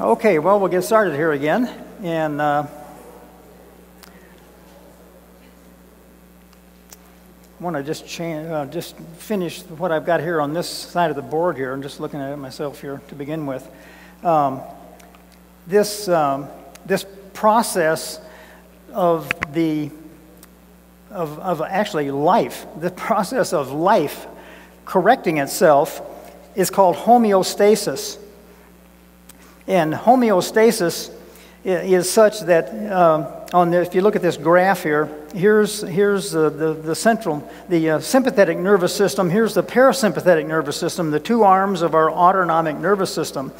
Okay, well, we'll get started here again. And uh, I want to just, change, uh, just finish what I've got here on this side of the board here. I'm just looking at it myself here to begin with. Um, this, um, this process of the of, of actually life, the process of life correcting itself is called homeostasis. And homeostasis is such that um, on the, if you look at this graph here, here's, here's the, the central, the uh, sympathetic nervous system, here's the parasympathetic nervous system, the two arms of our autonomic nervous system.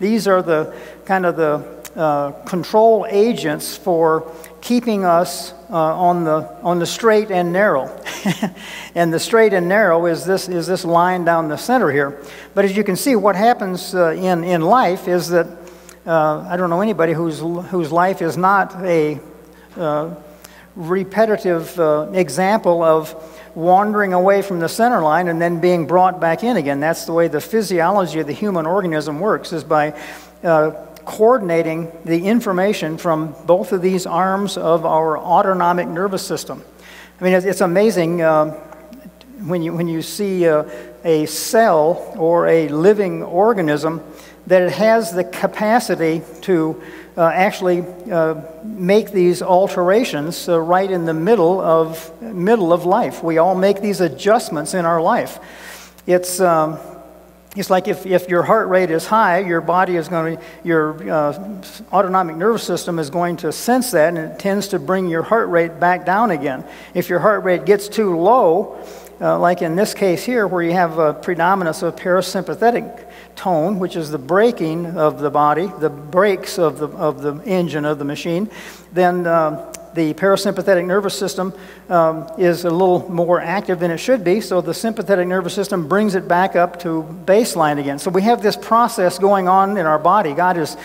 These are the kind of the uh, control agents for keeping us uh, on, the, on the straight and narrow. and the straight and narrow is this, is this line down the center here. But as you can see, what happens uh, in, in life is that uh, I don't know anybody whose, whose life is not a uh, repetitive uh, example of wandering away from the center line and then being brought back in again. That's the way the physiology of the human organism works, is by uh, coordinating the information from both of these arms of our autonomic nervous system. I mean, it's, it's amazing uh, when, you, when you see uh, a cell or a living organism that it has the capacity to uh, actually uh, make these alterations uh, right in the middle of, middle of life. We all make these adjustments in our life. It's, um, it's like if, if your heart rate is high, your body is going to, your uh, autonomic nervous system is going to sense that and it tends to bring your heart rate back down again. If your heart rate gets too low, uh, like in this case here, where you have a predominance of parasympathetic tone, which is the braking of the body, the brakes of the, of the engine of the machine, then uh, the parasympathetic nervous system um, is a little more active than it should be, so the sympathetic nervous system brings it back up to baseline again. So we have this process going on in our body. God has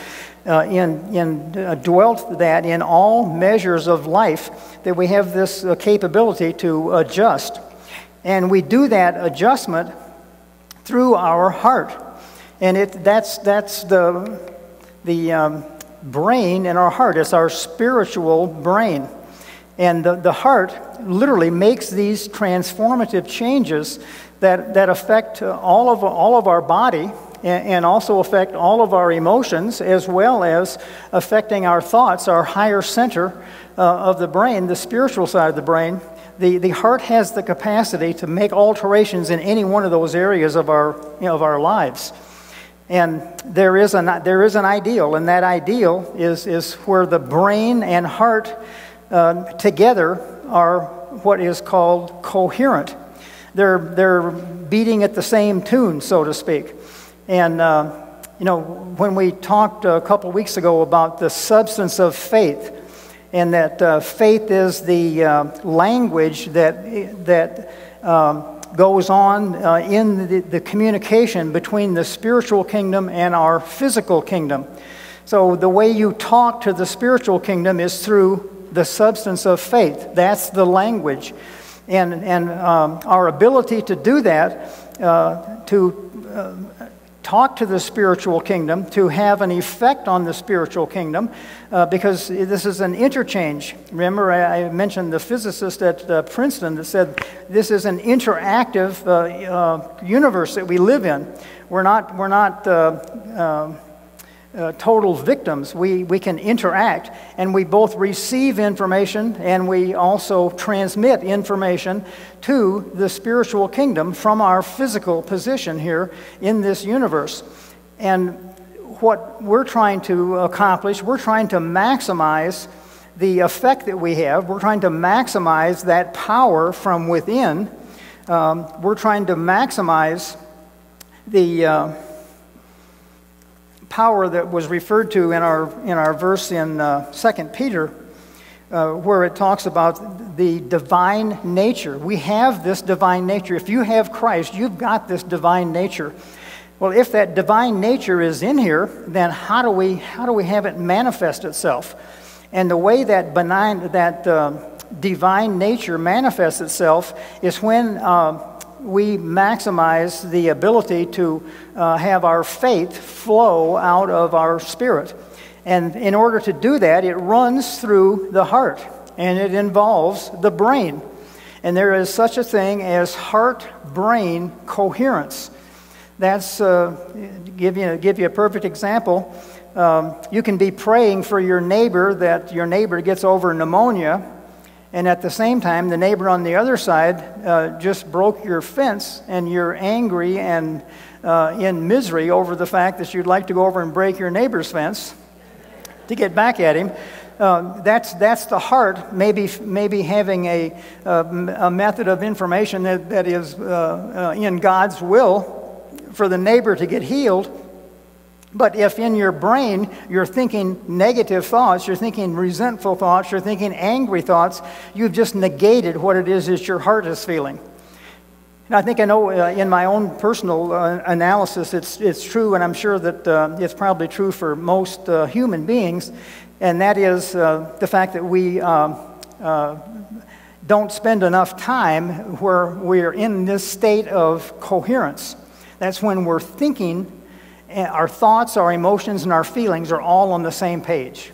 uh, in, in, uh, dwelt that in all measures of life, that we have this uh, capability to adjust. And we do that adjustment through our heart. And it, that's, that's the, the um, brain in our heart. It's our spiritual brain. And the, the heart literally makes these transformative changes that, that affect all of, all of our body and, also affect all of our emotions as well as affecting our thoughts, our higher center uh, of the brain, the spiritual side of the brain. The, the heart has the capacity to make alterations in any one of those areas of our, you know, of our lives. And there is, an, there is an ideal, and that ideal is, is where the brain and heart uh, together are what is called coherent. They're, they're beating at the same tune, so to speak. And, uh, you know, when we talked a couple weeks ago about the substance of faith, and that uh, faith is the uh, language that, that um, goes on uh, in the, the communication between the spiritual kingdom and our physical kingdom. So, the way you talk to the spiritual kingdom is through the substance of faith. That's the language. And, and um, our ability to do that, uh, to uh, talk to the spiritual kingdom, to have an effect on the spiritual kingdom, uh, because this is an interchange. Remember, I, mentioned the physicist at uh, Princeton that said this is an interactive uh, uh universe that we live in. We're not, we're not uh, total victims. We, we can interact and we both receive information and we also transmit information to the spiritual kingdom from our physical position here in this universe. And what we're trying to accomplish, we're trying to maximize the effect that we have. We're trying to maximize that power from within. Um, we're trying to maximize the. Uh, power that was referred to in our, in our verse in uh, 2 Peter, uh, where it talks about the divine nature. We have this divine nature. If you have Christ, you've got this divine nature. Well, if that divine nature is in here, then how do we, how do we have it manifest itself? And the way that benign, that uh, divine nature manifests itself is when uh, we maximize the ability to uh, have our faith flow out of our spirit. And in order to do that, it runs through the heart and it involves the brain. And there is such a thing as heart brain coherence. That's, uh, give, you, give you a perfect example. Um, you can be praying for your neighbor that your neighbor gets over pneumonia, and at the same time, the neighbor on the other side uh, just broke your fence, and you're angry and uh, in misery over the fact that you'd like to go over and break your neighbor's fence to get back at him. Uh, that's, that's the heart, maybe, maybe having a, a method of information that, that is uh, uh, in God's will for the neighbor to get healed. But if in your brain you're thinking negative thoughts, you're thinking resentful thoughts, you're thinking angry thoughts, you've just negated what it is that your heart is feeling. And I think I know uh, in my own personal uh, analysis it's, it's true, and I'm sure that uh, it's probably true for most uh, human beings, and that is uh, the fact that we um, uh, don't spend enough time where we're in this state of coherence. That's when we're thinking, our thoughts, our emotions, and our feelings are all on the same page.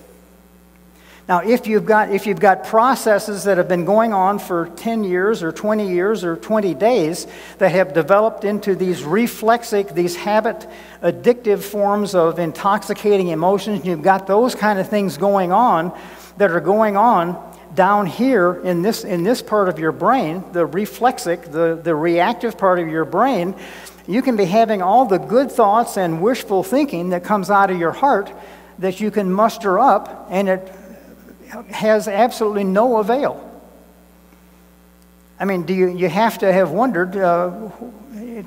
Now, if you've, got, if you've got processes that have been going on for 10 years or 20 years or 20 days that have developed into these reflexic, these habit addictive forms of intoxicating emotions, you've got those kind of things going on that are going on down here in this, in this part of your brain, the reflexic, the, the reactive part of your brain, you can be having all the good thoughts and wishful thinking that comes out of your heart that you can muster up, and it has absolutely no avail. I mean, do you, you have to have wondered uh,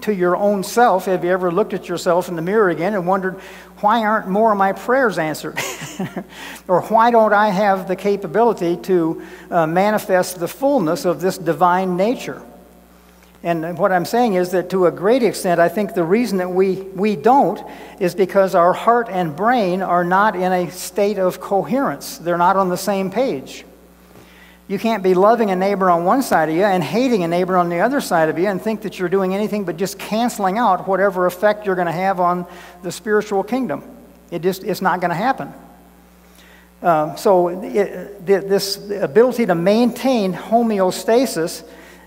to your own self, have you ever looked at yourself in the mirror again and wondered, why aren't more of my prayers answered? or why don't I have the capability to uh, manifest the fullness of this divine nature? And what I'm saying is that to a great extent, I think the reason that we, we don't is because our heart and brain are not in a state of coherence. They're not on the same page. You can't be loving a neighbor on one side of you and hating a neighbor on the other side of you and think that you're doing anything but just canceling out whatever effect you're going to have on the spiritual kingdom. It just, it's not going to happen. Uh, so, it, this ability to maintain homeostasis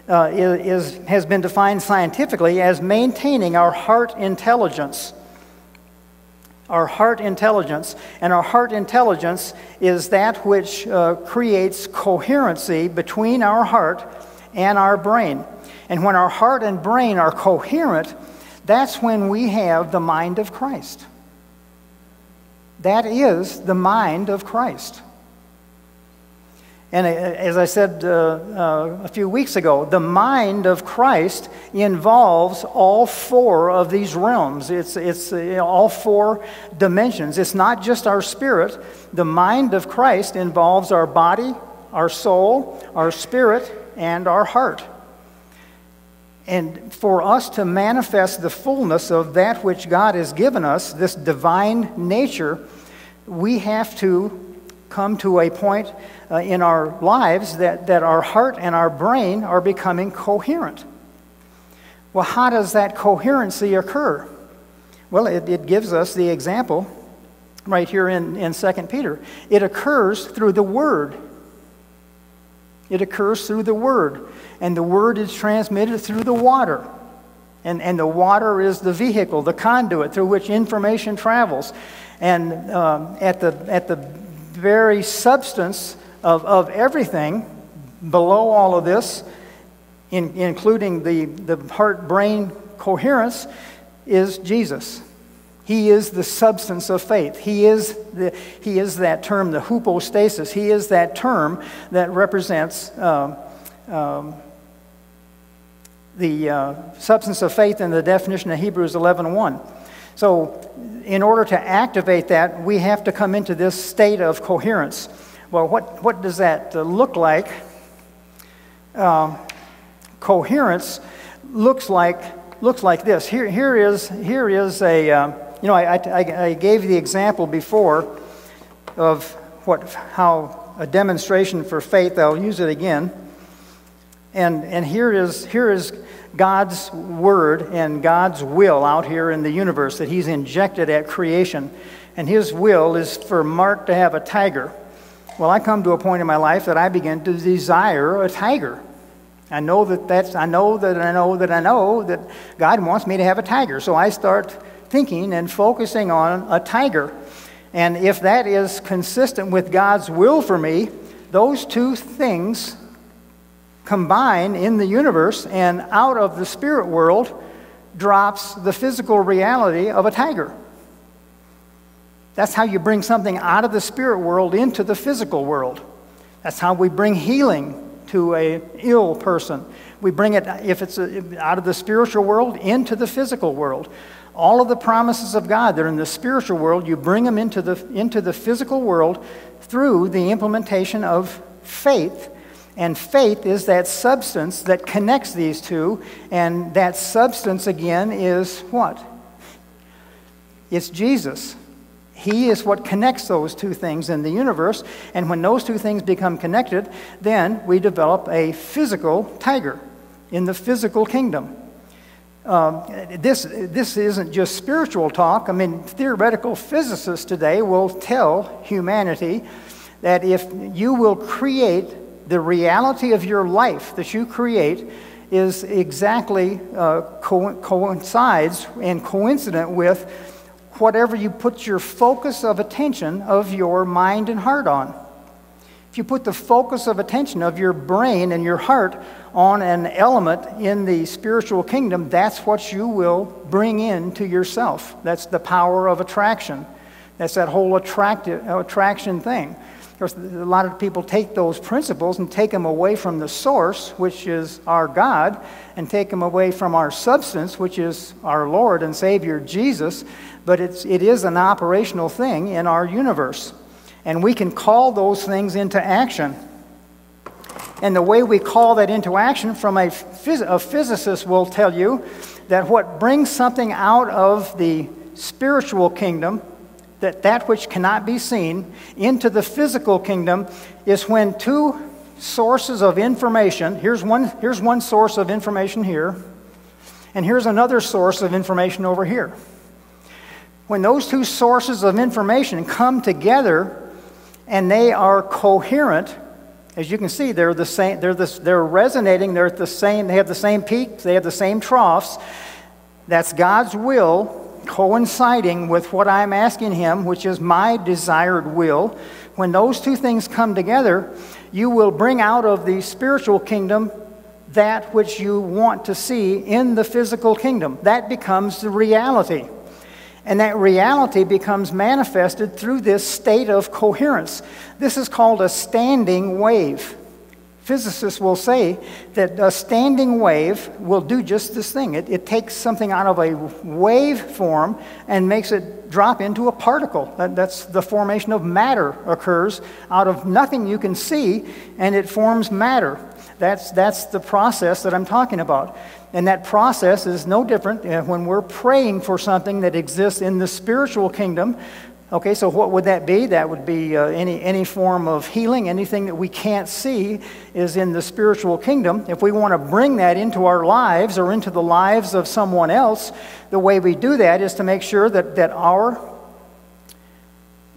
uh, is, has been defined scientifically as maintaining our heart intelligence. Our heart intelligence. And our heart intelligence is that which uh, creates coherency between our heart and our brain. And when our heart and brain are coherent, that's when we have the mind of Christ. That is the mind of Christ. And uh, as I said uh, uh, a few weeks ago, the mind of Christ involves all four of these realms. It's, it's uh, all four dimensions. It's not just our spirit. The mind of Christ involves our body, our soul, our spirit, and our heart. And for us to manifest the fullness of that which God has given us, this divine nature, we have to come to a point uh, in our lives that, that our heart and our brain are becoming coherent. Well, how does that coherency occur? Well, it, it gives us the example right here in, in 2 Peter. It occurs through the Word. It occurs through the Word. And the Word is transmitted through the water. And, and the water is the vehicle, the conduit through which information travels. And um, at, the, at the very substance of, of everything below all of this, in, including the, the heart brain coherence, is Jesus. He is the substance of faith. He is, the, he is that term, the hypostasis. He is that term that represents um, um, the uh, substance of faith in the definition of Hebrews 11.1. So in order to activate that, we have to come into this state of coherence. Well, what, what does that uh, look like? Uh, coherence looks like, looks like this. Here, here, is, here is a, uh, you know, I, I, I gave the example before of what, how a demonstration for faith, I'll use it again. And, and here, is, here is God's word and God's will out here in the universe that He's injected at creation. And His will is for Mark to have a tiger. Well, I come to a point in my life that I begin to desire a tiger. I know that that's, I know that I know that I know that God wants me to have a tiger. So I start thinking and focusing on a tiger. And if that is consistent with God's will for me, those two things combine in the universe, and out of the spirit world drops the physical reality of a tiger. That's how you bring something out of the spirit world into the physical world. That's how we bring healing to a ill person. We bring it, if it's out of the spiritual world, into the physical world. All of the promises of God that are in the spiritual world, you bring them into the, into the physical world through the implementation of faith. And faith is that substance that connects these two. And that substance, again, is what? It's Jesus. He is what connects those two things in the universe. And when those two things become connected, then we develop a physical tiger in the physical kingdom. Um, this, this isn't just spiritual talk. I mean, theoretical physicists today will tell humanity that if you will create the reality of your life that you create, is exactly uh, co- coincides and coincident with whatever you put your focus of attention of your mind and heart on. If you put the focus of attention of your brain and your heart on an element in the spiritual kingdom, that's what you will bring in to yourself. That's the power of attraction. That's that whole attractive, attraction thing. Course, a lot of people take those principles and take them away from the source, which is our God, and take them away from our substance, which is our Lord and Savior Jesus. But it's, it is an operational thing in our universe. And we can call those things into action. And the way we call that into action from a, phys- a physicist will tell you that what brings something out of the spiritual kingdom that that which cannot be seen into the physical kingdom is when two sources of information here's one here's one source of information here and here's another source of information over here when those two sources of information come together and they are coherent as you can see they're the same they're, the, they're resonating they're the same they have the same peaks they have the same troughs that's god's will coinciding with what I'm asking Him, which is my desired will, when those two things come together, you will bring out of the spiritual kingdom that which you want to see in the physical kingdom. That becomes the reality. And that reality becomes manifested through this state of coherence. This is called a standing wave physicists will say that a standing wave will do just this thing. It, it, takes something out of a wave form and makes it drop into a particle. That, that's the formation of matter occurs out of nothing you can see, and it forms matter. That's, that's the process that I'm talking about. And that process is no different uh, when we're praying for something that exists in the spiritual kingdom. Okay, so what would that be? That would be uh, any, any form of healing, anything that we can't see is in the spiritual kingdom. If we want to bring that into our lives or into the lives of someone else, the way we do that is to make sure that, that our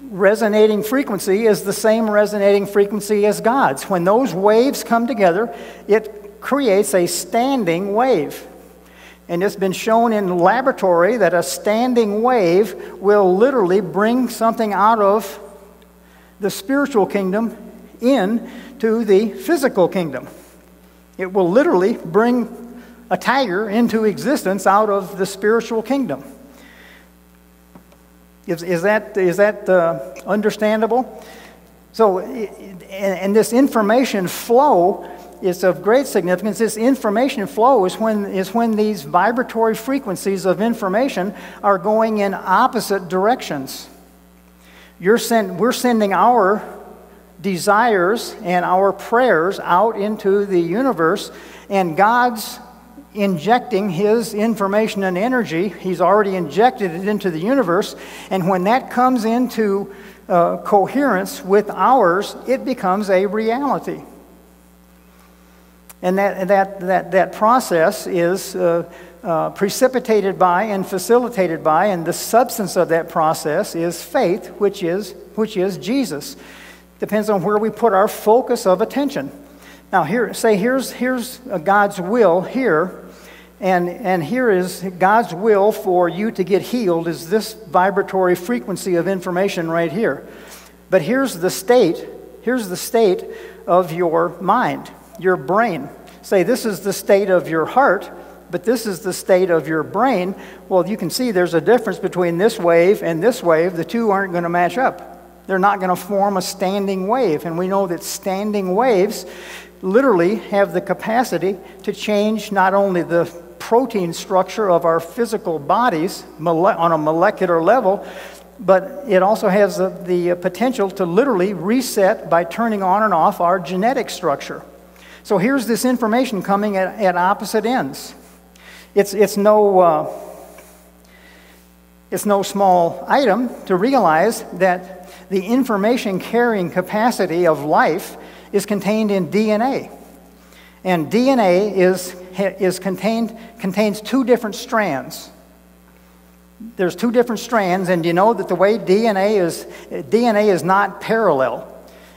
resonating frequency is the same resonating frequency as God's. When those waves come together, it creates a standing wave. And it's been shown in laboratory that a standing wave will literally bring something out of the spiritual kingdom into the physical kingdom. It will literally bring a tiger into existence out of the spiritual kingdom. Is, is that, is that uh, understandable? So, and, and this information flow is of great significance. This information flow is when, is when these vibratory frequencies of information are going in opposite directions. You're send, we're sending our desires and our prayers out into the universe, and God's injecting His information and energy. He's already injected it into the universe, and when that comes into uh, coherence with ours, it becomes a reality. And that, that, that, that process is uh, uh, precipitated by and facilitated by, and the substance of that process is faith, which is, which is Jesus. Depends on where we put our focus of attention. Now, here, say, here's, here's God's will here, and, and here is God's will for you to get healed is this vibratory frequency of information right here. But here's the state, here's the state of your mind, your brain. Say, this is the state of your heart, but this is the state of your brain. Well, you can see there's a difference between this wave and this wave. The two aren't going to match up. They're not going to form a standing wave. And we know that standing waves literally have the capacity to change not only the protein structure of our physical bodies on a molecular level, but it also has the, the potential to literally reset by turning on and off our genetic structure. So here's this information coming at, at opposite ends. It's, it's, no, uh, it's no small item to realize that the information carrying capacity of life is contained in DNA. And DNA is, is contained, contains two different strands. There's two different strands, and you know that the way DNA is, DNA is not parallel.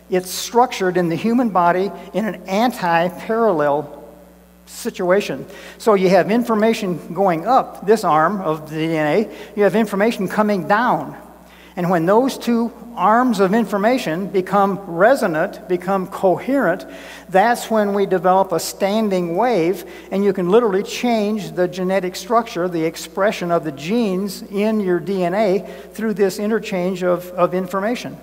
It's structured in the human body in an anti parallel situation. So you have information going up this arm of the DNA, you have information coming down. And when those two arms of information become resonant, become coherent, that's when we develop a standing wave, and you can literally change the genetic structure, the expression of the genes in your DNA through this interchange of, of information.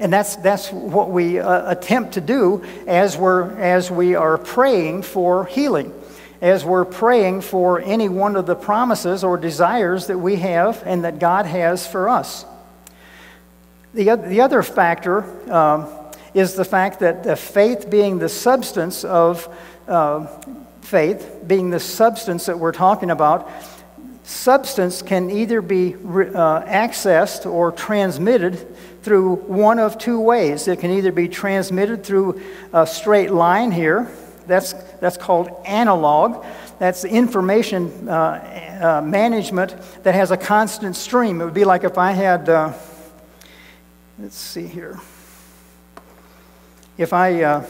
And that's, that's what we uh, attempt to do as, we're, as we are praying for healing, as we're praying for any one of the promises or desires that we have and that God has for us. The, the other factor um, is the fact that the faith being the substance of uh, faith, being the substance that we're talking about, substance can either be uh, accessed or transmitted through one of two ways. It can either be transmitted through a straight line here, that's, that's called analog. That's information uh, uh, management that has a constant stream. It would be like if I had, uh, let's see here, if I uh,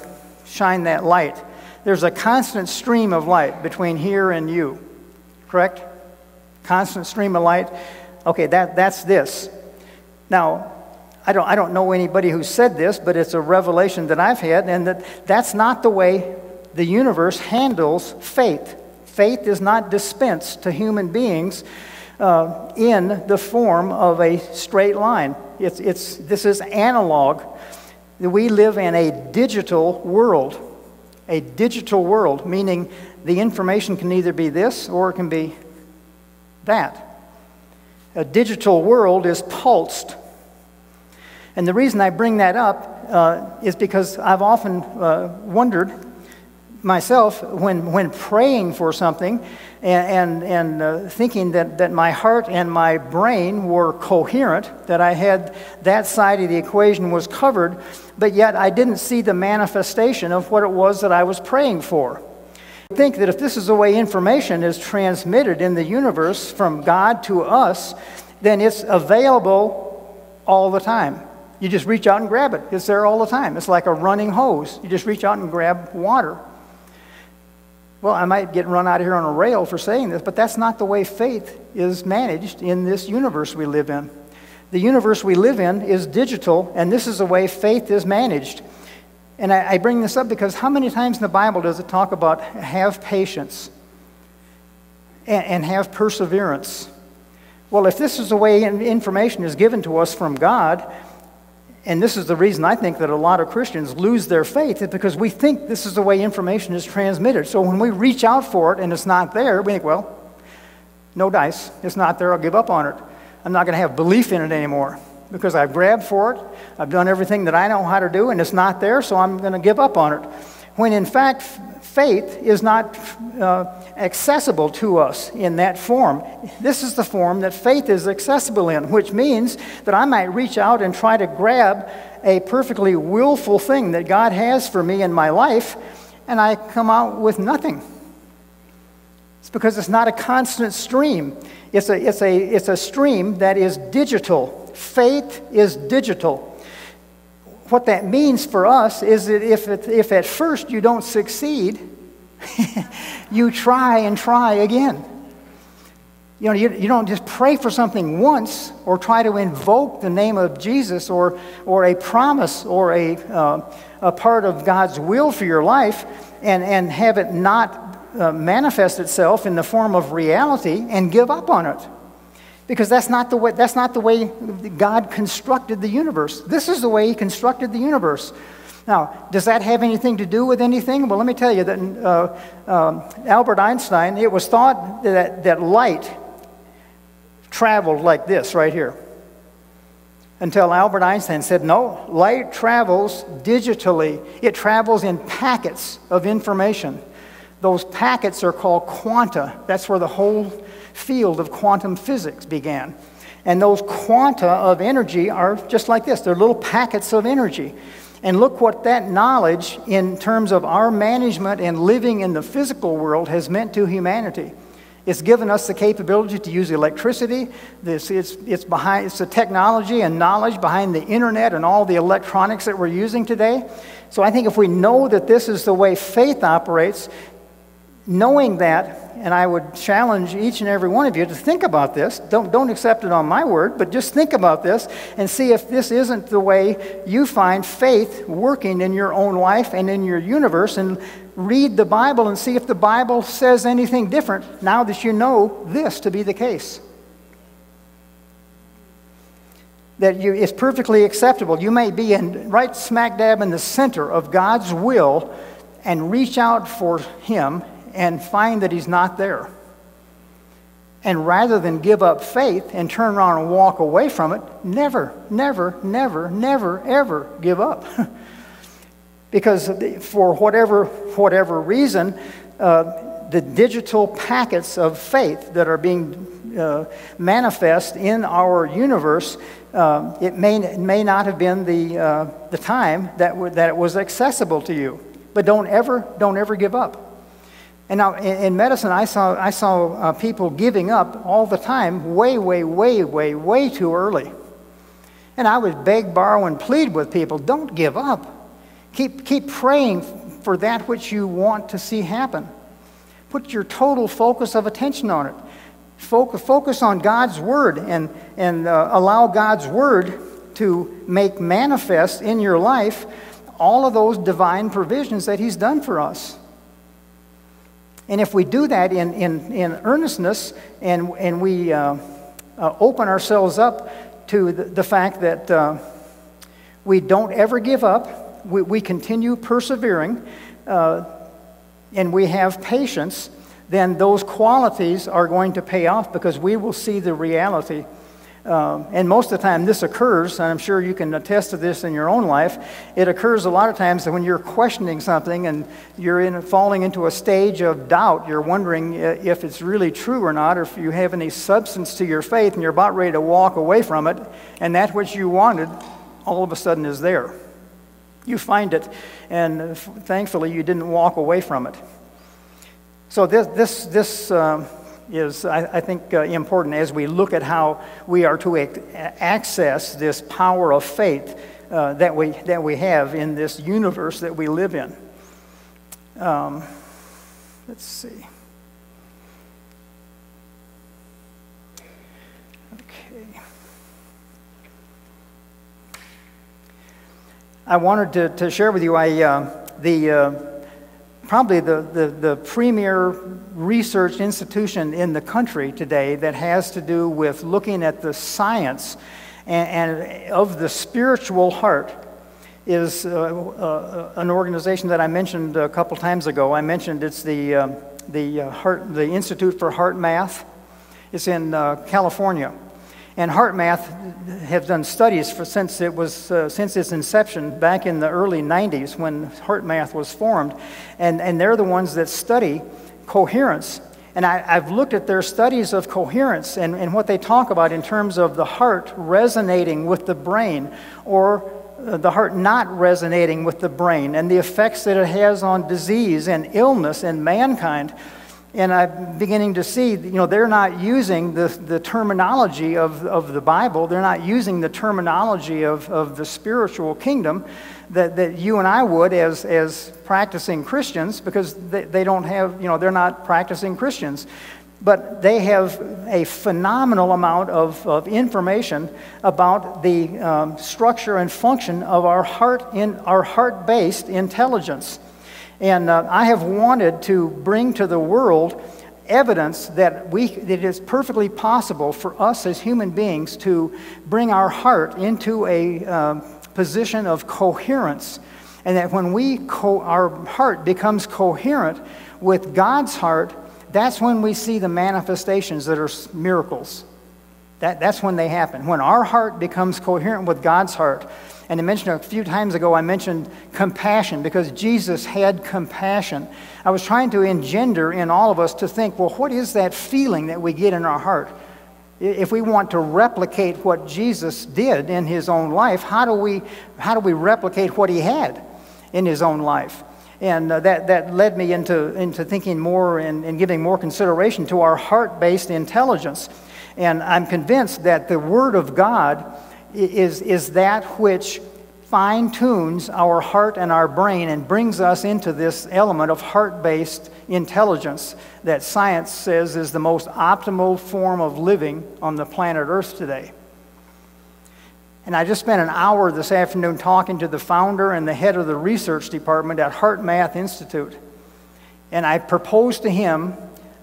shine that light, there's a constant stream of light between here and you, correct? Constant stream of light. Okay, that, that's this. Now, I don't, I don't know anybody who said this, but it's a revelation that I've had, and that that's not the way the universe handles faith. Faith is not dispensed to human beings uh, in the form of a straight line. It's, it's, this is analog. We live in a digital world. A digital world, meaning the information can either be this or it can be that. A digital world is pulsed and the reason I bring that up uh, is because I've often uh, wondered myself when, when praying for something and, and, and uh, thinking that, that my heart and my brain were coherent, that I had that side of the equation was covered, but yet I didn't see the manifestation of what it was that I was praying for. I think that if this is the way information is transmitted in the universe from God to us, then it's available all the time. You just reach out and grab it. It's there all the time. It's like a running hose. You just reach out and grab water. Well, I might get run out of here on a rail for saying this, but that's not the way faith is managed in this universe we live in. The universe we live in is digital, and this is the way faith is managed. And I, bring this up because how many times in the Bible does it talk about have patience and, and have perseverance? Well, if this is the way information is given to us from God, and this is the reason I think that a lot of Christians lose their faith, is because we think this is the way information is transmitted. So when we reach out for it and it's not there, we think, well, no dice. It's not there. I'll give up on it. I'm not going to have belief in it anymore because I've grabbed for it. I've done everything that I know how to do, and it's not there, so I'm going to give up on it. When in fact, faith is not uh, accessible to us in that form. This is the form that faith is accessible in, which means that I might reach out and try to grab a perfectly willful thing that God has for me in my life, and I come out with nothing. It's because it's not a constant stream. It's a, it's a, it's a stream that is digital. Faith is digital what that means for us is that if, it, if at first you don't succeed, you try and try again. You know, you, you don't just pray for something once or try to invoke the name of Jesus or, or a promise or a, uh, a part of God's will for your life and, and have it not uh, manifest itself in the form of reality and give up on it because that's not the way, that's not the way God constructed the universe. This is the way He constructed the universe. Now, does that have anything to do with anything? Well, let me tell you that uh, um, Albert Einstein, it was thought that, that light traveled like this right here. Until Albert Einstein said, no, light travels digitally, it travels in packets of information. Those packets are called quanta. That's where the whole field of quantum physics began. And those quanta of energy are just like this they're little packets of energy. And look what that knowledge, in terms of our management and living in the physical world, has meant to humanity. It's given us the capability to use electricity. This, it's, it's, behind, it's the technology and knowledge behind the internet and all the electronics that we're using today. So I think if we know that this is the way faith operates, knowing that, and I would challenge each and every one of you to think about this. Don't, don't accept it on my word, but just think about this and see if this isn't the way you find faith working in your own life and in your universe. And read the Bible and see if the Bible says anything different now that you know this to be the case. That you, it's perfectly acceptable. You may be in, right smack dab in the center of God's will and reach out for Him and find that he's not there. And rather than give up faith and turn around and walk away from it, never, never, never, never, ever give up. because for whatever, whatever reason, uh, the digital packets of faith that are being uh, manifest in our universe, uh, it may, may not have been the, uh, the time that, that it was accessible to you. But don't ever, don't ever give up. And now in, in medicine, I saw, I saw uh, people giving up all the time, way, way, way, way, way too early. And I would beg, borrow, and plead with people don't give up. Keep, keep praying for that which you want to see happen. Put your total focus of attention on it. Focus, focus on God's Word and, and uh, allow God's Word to make manifest in your life all of those divine provisions that He's done for us. And if we do that in, in, in earnestness and, and we uh, uh, open ourselves up to the, the fact that uh, we don't ever give up, we, we continue persevering, uh, and we have patience, then those qualities are going to pay off because we will see the reality um, and most of the time, this occurs, and I'm sure you can attest to this in your own life. It occurs a lot of times that when you're questioning something and you're in, falling into a stage of doubt, you're wondering if it's really true or not, or if you have any substance to your faith, and you're about ready to walk away from it, and that which you wanted all of a sudden is there. You find it, and thankfully, you didn't walk away from it. So, this, this, this uh, is, I, I think, uh, important as we look at how we are to ac- access this power of faith uh, that, we, that we have in this universe that we live in. Um, let's see. Okay. I wanted to, to share with you I, uh, the uh, probably the, the, the, premier research institution in the country today that has to do with looking at the science and, and of the spiritual heart is uh, uh, an organization that I mentioned a couple times ago. I mentioned it's the, uh, the, uh, heart, the Institute for HeartMath. It's in uh, California. And HeartMath have done studies for, since, it was, uh, since its inception back in the early 90s when HeartMath was formed. And, and they're the ones that study coherence. And I, have looked at their studies of coherence and, and what they talk about in terms of the heart resonating with the brain or uh, the heart not resonating with the brain and the effects that it has on disease and illness and mankind. And I'm beginning to see, you know, they're not using the, the terminology of, of the Bible. They're not using the terminology of, of the spiritual kingdom that, that you and I would as, as practicing Christians because they, they don't have, you know, they're not practicing Christians. But they have a phenomenal amount of, of information about the um, structure and function of our heart in our heart-based intelligence. And uh, I have wanted to bring to the world evidence that, we, that it is perfectly possible for us as human beings to bring our heart into a uh, position of coherence. And that when we co- our heart becomes coherent with God's heart, that's when we see the manifestations that are miracles. That, that's when they happen. When our heart becomes coherent with God's heart, and I mentioned a few times ago, I mentioned compassion because Jesus had compassion. I was trying to engender in all of us to think, well, what is that feeling that we get in our heart? If we want to replicate what Jesus did in his own life, how do we, how do we replicate what he had in his own life? And uh, that, that led me into, into thinking more and, and giving more consideration to our heart based intelligence. And I'm convinced that the Word of God is, is that which fine tunes our heart and our brain and brings us into this element of heart based intelligence that science says is the most optimal form of living on the planet Earth today. And I just spent an hour this afternoon talking to the founder and the head of the research department at HeartMath Institute. And I proposed to him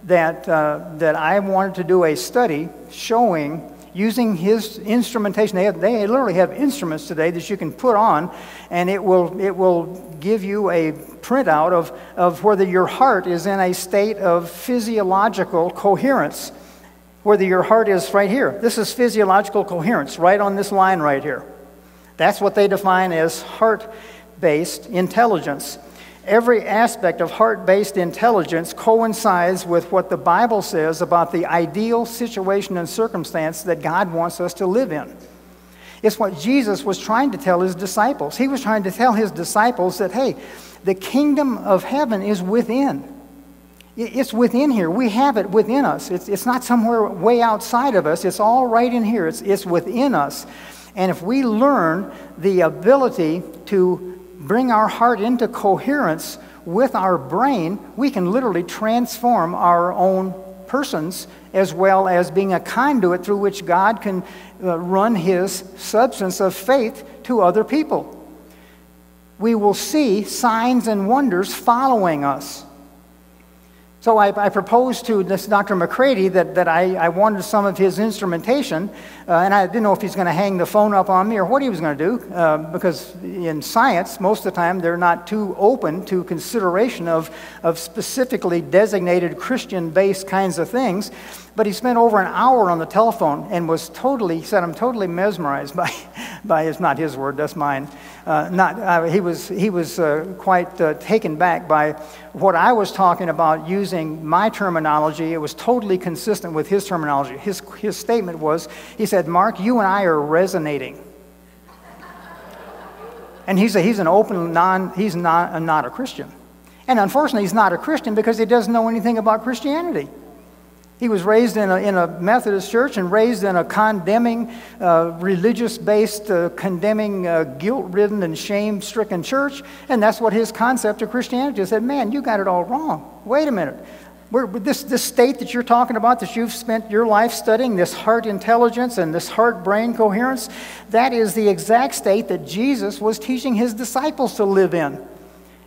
that, uh, that I wanted to do a study showing using his instrumentation. They, have, they literally have instruments today that you can put on, and it will, it will give you a printout of, of whether your heart is in a state of physiological coherence. Whether your heart is right here. This is physiological coherence, right on this line right here. That's what they define as heart based intelligence every aspect of heart based intelligence coincides with what the Bible says about the ideal situation and circumstance that God wants us to live in. It's what Jesus was trying to tell his disciples. He was trying to tell his disciples that, hey, the kingdom of heaven is within. It's within here. We have it within us. It's, it's not somewhere way outside of us. It's all right in here. It's, it's within us. And if we learn the ability to bring our heart into coherence with our brain, we can literally transform our own persons as well as being a conduit through which God can uh, run his substance of faith to other people. We will see signs and wonders following us. So I, I, proposed to this Dr. McCraty that, that I, I wanted some of his instrumentation, uh, and I didn't know if he's going to hang the phone up on me or what he was going to do, uh, because in science, most of the time, they're not too open to consideration of, of specifically designated Christian based kinds of things. But he spent over an hour on the telephone and was totally, he said, I'm totally mesmerized by, by his, not his word, that's mine. Uh, not, uh, he was, he was uh, quite uh, taken back by what I was talking about using my terminology. It was totally consistent with his terminology. His, his statement was, he said, Mark, you and I are resonating. and he's, a, he's an open, non, he's not, not a Christian. And unfortunately, he's not a Christian because he doesn't know anything about Christianity. He was raised in a, in a Methodist church and raised in a condemning, uh, religious based, uh, condemning, uh, guilt ridden, and shame stricken church. And that's what his concept of Christianity is. Said, man, you got it all wrong. Wait a minute. We're, this, this state that you're talking about, that you've spent your life studying, this heart intelligence and this heart brain coherence, that is the exact state that Jesus was teaching his disciples to live in.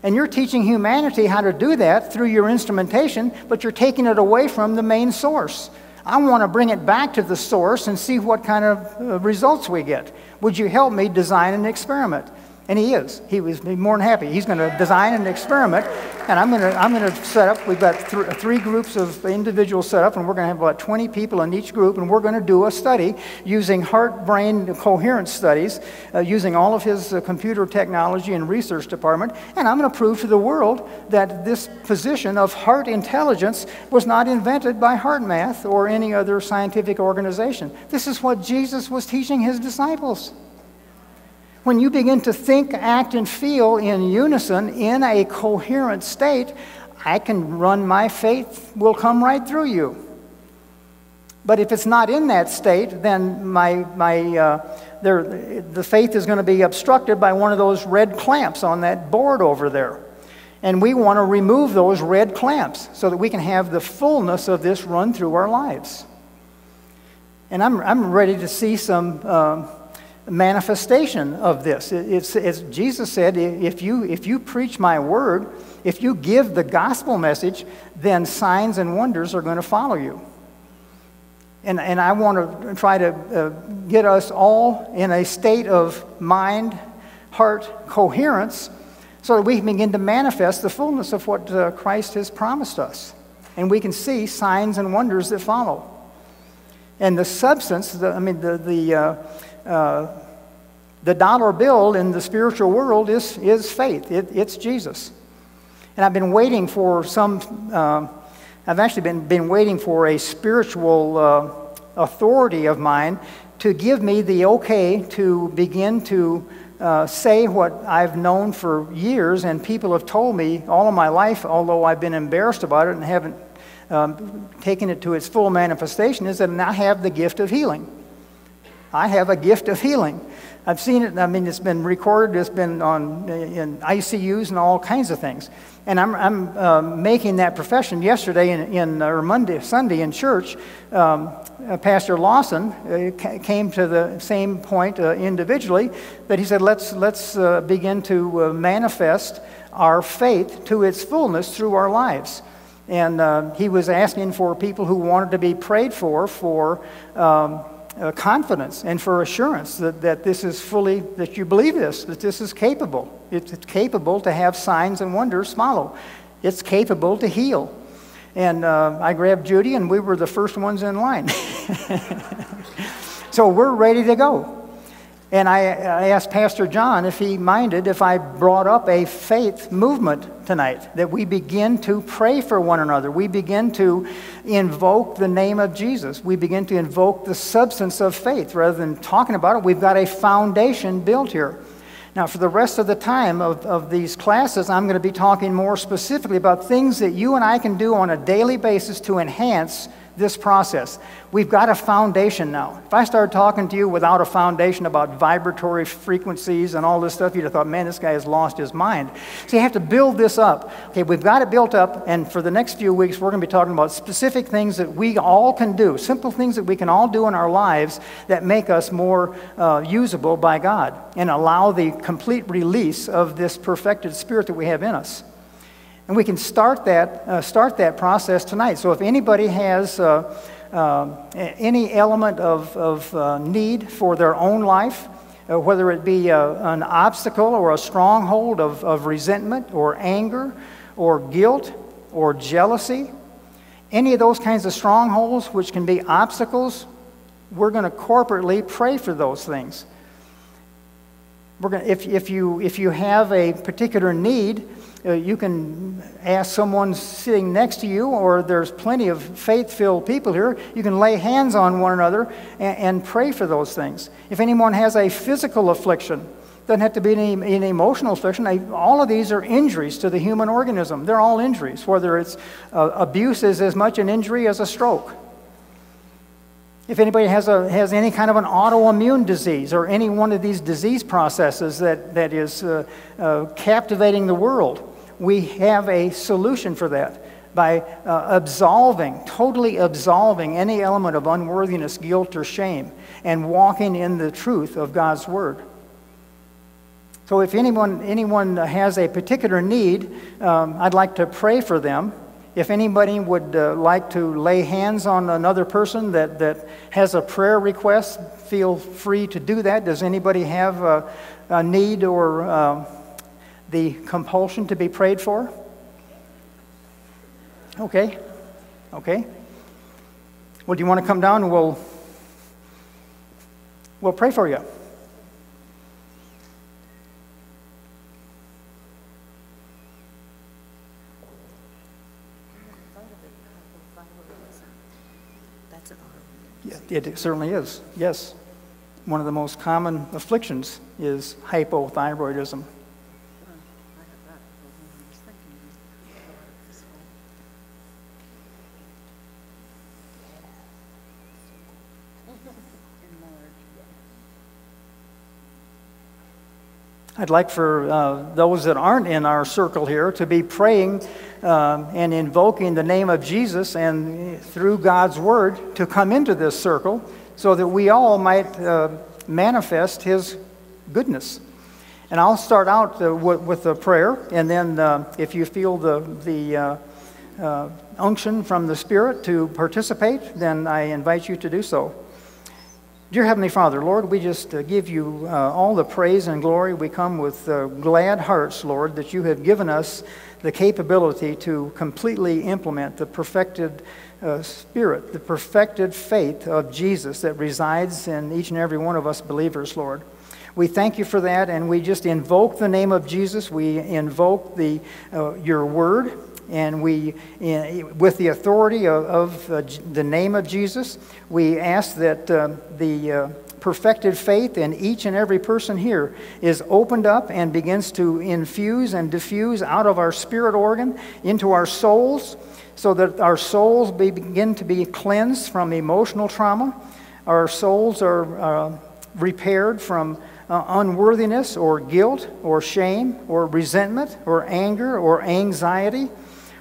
And you're teaching humanity how to do that through your instrumentation, but you're taking it away from the main source. I want to bring it back to the source and see what kind of uh, results we get. Would you help me design an experiment? And he is. He was more than happy. He's going to design an experiment, and I'm going to, I'm going to set up, we've got th three groups of individuals set up, and we're going to have about 20 people in each group, and we're going to do a study using heart-brain coherence studies, uh, using all of his uh, computer technology and research department, and I'm going to prove to the world that this position of heart intelligence was not invented by HeartMath or any other scientific organization. This is what Jesus was teaching his disciples. When you begin to think, act, and feel in unison in a coherent state, I can run my faith will come right through you. But if it's not in that state, then my, my, uh, there, the faith is going to be obstructed by one of those red clamps on that board over there. And we want to remove those red clamps so that we can have the fullness of this run through our lives. And I'm, I'm ready to see some. Uh, manifestation of this. It's, it's, Jesus said, if you, if you preach my word, if you give the gospel message, then signs and wonders are going to follow you. And, and I want to try to uh, get us all in a state of mind, heart coherence so that we can begin to manifest the fullness of what uh, Christ has promised us. And we can see signs and wonders that follow. And the substance, the, I mean, the, the uh, uh, the dollar bill in the spiritual world is, is faith. It, it's Jesus. And I've been waiting for some, uh, I've actually been, been waiting for a spiritual uh, authority of mine to give me the okay to begin to uh, say what I've known for years, and people have told me all of my life, although I've been embarrassed about it and haven't um, taken it to its full manifestation, is that I have the gift of healing. I have a gift of healing. I've seen it, I mean, it's been recorded, it's been on, in ICUs and all kinds of things. And I'm, I'm uh, making that profession. Yesterday, in, in, or Monday, Sunday in church, um, uh, Pastor Lawson uh, came to the same point uh, individually that he said, let's, let's uh, begin to uh, manifest our faith to its fullness through our lives. And he was asking for people who wanted to be prayed for, for um, uh, confidence and for assurance that, that this is fully, that you believe this, that this is capable. It's, it's capable to have signs and wonders follow. It's capable to heal. And uh, I grabbed Judy, and we were the first ones in line. so we're ready to go. And I, I, asked Pastor John if he minded if I brought up a faith movement tonight, that we begin to pray for one another. We begin to invoke the name of Jesus. We begin to invoke the substance of faith. Rather than talking about it, we've got a foundation built here. Now, for the rest of the time of, of these classes, I'm going to be talking more specifically about things that you and I can do on a daily basis to enhance this process. We've got a foundation now. If I started talking to you without a foundation about vibratory frequencies and all this stuff, you'd have thought, man, this guy has lost his mind. So you have to build this up. Okay, we've got it built up, and for the next few weeks, we're going to be talking about specific things that we all can do, simple things that we can all do in our lives that make us more uh, usable by God and allow the complete release of this perfected spirit that we have in us. And we can start that, uh, start that process tonight. So if anybody has uh, uh, any element of, of uh, need for their own life, uh, whether it be uh, an obstacle or a stronghold of, of resentment or anger or guilt or jealousy, any of those kinds of strongholds, which can be obstacles, we're going to corporately pray for those things. We're to, if, if, you, if you have a particular need, uh, you can ask someone sitting next to you, or there's plenty of faith filled people here. You can lay hands on one another and, and, pray for those things. If anyone has a physical affliction, doesn't have to be an, an emotional affliction. all of these are injuries to the human organism. They're all injuries, whether it's uh, abuse is as much an injury as a stroke. If anybody has, a, has any kind of an autoimmune disease or any one of these disease processes that, that is uh, uh, captivating the world, we have a solution for that by uh, absolving, totally absolving any element of unworthiness, guilt, or shame, and walking in the truth of God's Word. So, if anyone, anyone has a particular need, um, I'd like to pray for them. If anybody would uh, like to lay hands on another person that, that has a prayer request, feel free to do that. Does anybody have a, a need or uh, the compulsion to be prayed for? Okay. Okay. Well, do you want to come down we'll, we'll pray for you? It certainly is, yes. One of the most common afflictions is hypothyroidism. I'd like for uh, those that aren't in our circle here to be praying um, and invoking the name of Jesus and through God's word to come into this circle so that we all might uh, manifest his goodness. And I'll start out uh, with, with a prayer, and then uh, if you feel the, the uh, uh, unction from the Spirit to participate, then I invite you to do so. Dear Heavenly Father, Lord, we just uh, give you uh, all the praise and glory. We come with uh, glad hearts, Lord, that you have given us the capability to completely implement the perfected uh, spirit, the perfected faith of Jesus that resides in each and every one of us believers, Lord. We thank you for that, and we just invoke the name of Jesus. We invoke the, uh, your word and we, with the authority of, of the name of Jesus, we ask that uh, the uh, perfected faith in each and every person here is opened up and begins to infuse and diffuse out of our spirit organ into our souls so that our souls begin to be cleansed from emotional trauma. Our souls are uh, repaired from uh, unworthiness or guilt or shame or resentment or anger or anxiety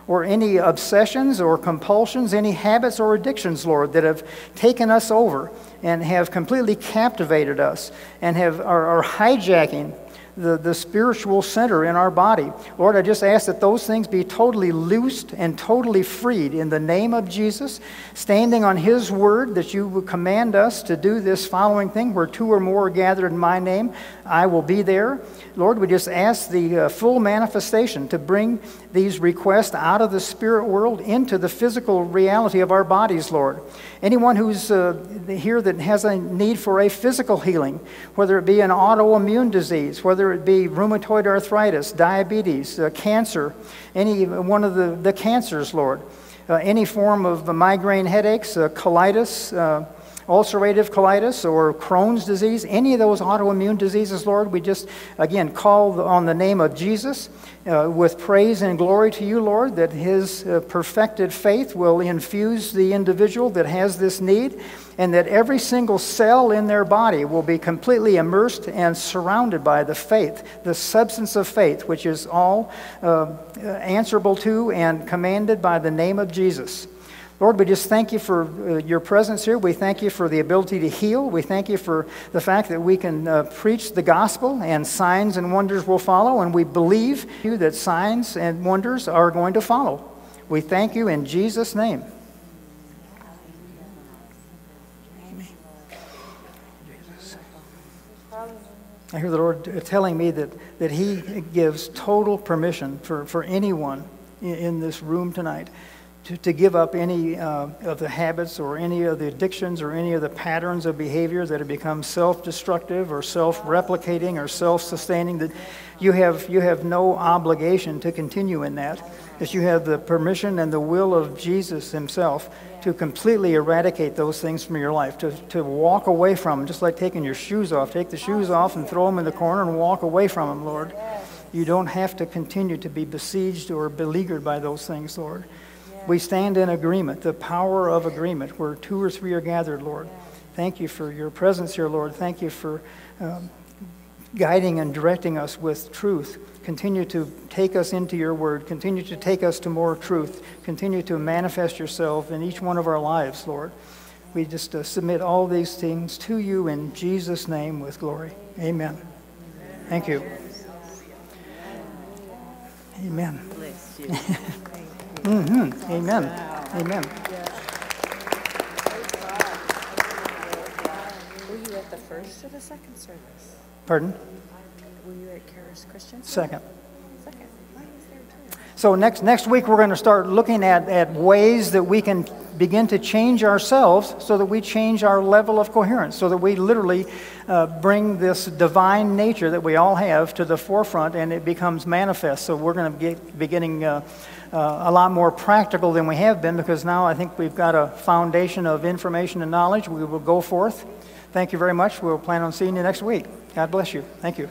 or any obsessions or compulsions, any habits or addictions, Lord, that have taken us over and have completely captivated us and have, are, are hijacking the, the spiritual center in our body. Lord, I just ask that those things be totally loosed and totally freed in the name of Jesus, standing on His word that you would command us to do this following thing where two or more are gathered in my name, I will be there. Lord, we just ask the uh, full manifestation to bring these requests out of the spirit world into the physical reality of our bodies, Lord. Anyone who's uh, here that has a need for a physical healing, whether it be an autoimmune disease, whether it be rheumatoid arthritis, diabetes, uh, cancer, any one of the, the cancers, Lord, uh, any form of migraine headaches, uh, colitis, uh, ulcerative colitis or Crohn's disease, any of those autoimmune diseases, Lord, we just, again, call on the name of Jesus uh, with praise and glory to you, Lord, that his uh, perfected faith will infuse the individual that has this need, and that every single cell in their body will be completely immersed and surrounded by the faith, the substance of faith, which is all uh, answerable to and commanded by the name of Jesus. Lord, we just thank you for uh, your presence here. We thank you for the ability to heal. We thank you for the fact that we can uh, preach the gospel and signs and wonders will follow. And we believe you that signs and wonders are going to follow. We thank you in Jesus' name. I hear the Lord telling me that, that He gives total permission for, for anyone in, in this room tonight to, to give up any uh, of the habits or any of the addictions or any of the patterns of behavior that have become self destructive or self replicating or self sustaining, that you have, you have no obligation to continue in that. That you have the permission and the will of Jesus Himself to completely eradicate those things from your life, to, to walk away from them, just like taking your shoes off. Take the shoes off and throw them in the corner and walk away from them, Lord. You don't have to continue to be besieged or beleaguered by those things, Lord. We stand in agreement, the power of agreement, where two or three are gathered, Lord. Thank you for your presence here, Lord. Thank you for um, guiding and directing us with truth. Continue to take us into your word. Continue to take us to more truth. Continue to manifest yourself in each one of our lives, Lord. We just uh, submit all these things to you in Jesus' name with glory. Amen. Thank you. Amen. Mm-hmm. Amen. Amen. Were you at the first or the second service? Pardon? Were you at Charis Christian? Second. Second. I was there too. So next, next week, we're going to start looking at, at ways that we can begin to change ourselves so that we change our level of coherence, so that we literally uh, bring this divine nature that we all have to the forefront and it becomes manifest. So we're going to get, be getting uh, uh, a lot more practical than we have been because now I think we've got a foundation of information and knowledge. We will go forth. Thank you very much. We'll plan on seeing you next week. God bless you. Thank you.